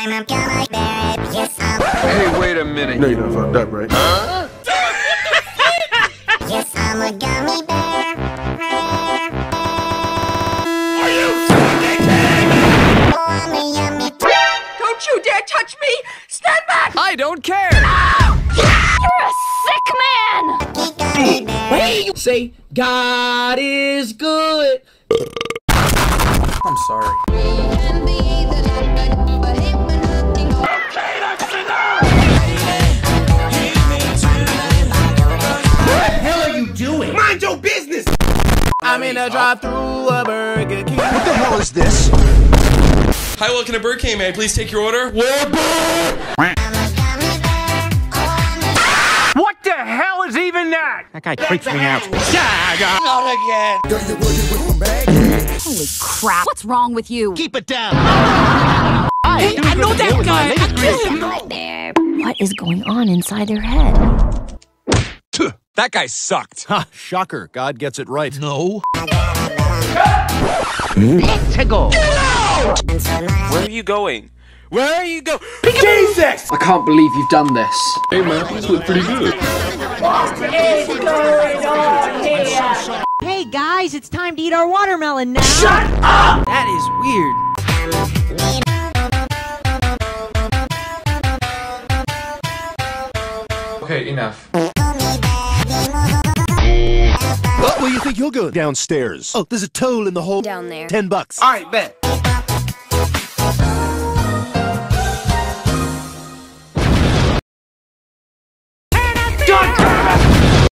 I'm a gummy bear. Yes, I'm. Hey, wait a minute. No, you done fucked up, right? Yes, I'm a gummy bear. Are you Oh, I'm a yummy. Don't you dare touch me! Stand back! I don't care! Ah! You're a sick man! gummy bear. Say, God is good. I'm sorry. Your business! I'm in a drive-through a Burger King. What the hell is this? Hi, welcome to Burger King. May I please take your order? I'm a gummy bear. I'm a What the hell is even that? That guy creeps me out. Holy crap. What's wrong with you? Keep it down! Hey, I know that guy! I killed him! What is going on inside their head? That guy sucked. Ha, shocker. God gets it right. No. Where are you going? Where are you go? I can't believe you've done this. Hey, man, this look pretty good. Hey guys, it's time to eat our watermelon now. Shut up! That is weird. Okay, enough. Think you're going? Downstairs. Oh, there's a toll in the hole. Down there. Ten bucks. All right, bet.